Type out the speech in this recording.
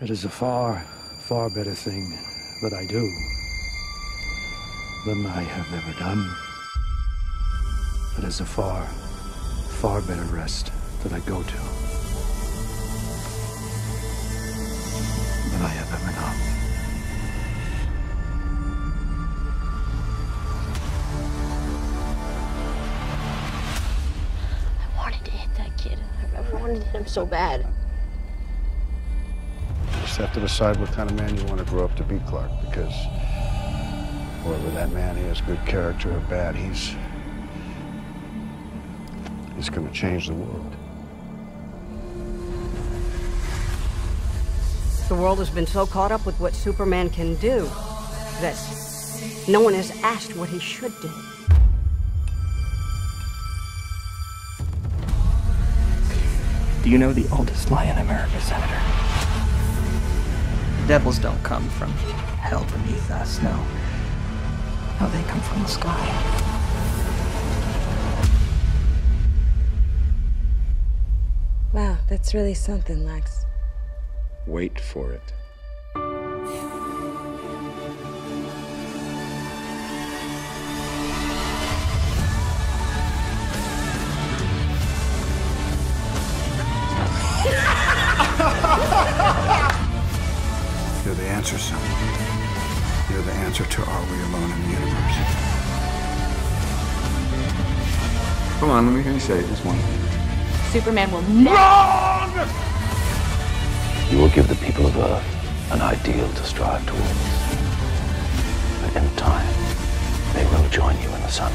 It is a far, far better thing that I do than I have ever done. It is a far, far better rest that I go to than I have ever known. I wanted to hit that kid. I wanted to hit him so bad. You just have to decide what kind of man you want to grow up to be, Clark, because whether that man is good character or bad, he's he's going to change the world. The world has been so caught up with what Superman can do that no one has asked what he should do. Do you know the oldest lie in America, Senator? Devils don't come from hell beneath us, no. No, they come from the sky. Wow, that's really something, Lex. Wait for it. You're the answer, son. You're the answer to are we alone in the universe? Come on, let me hear you say it. Just one. Superman will never. You will give the people of Earth an ideal to strive towards. But in time, they will join you in the sun.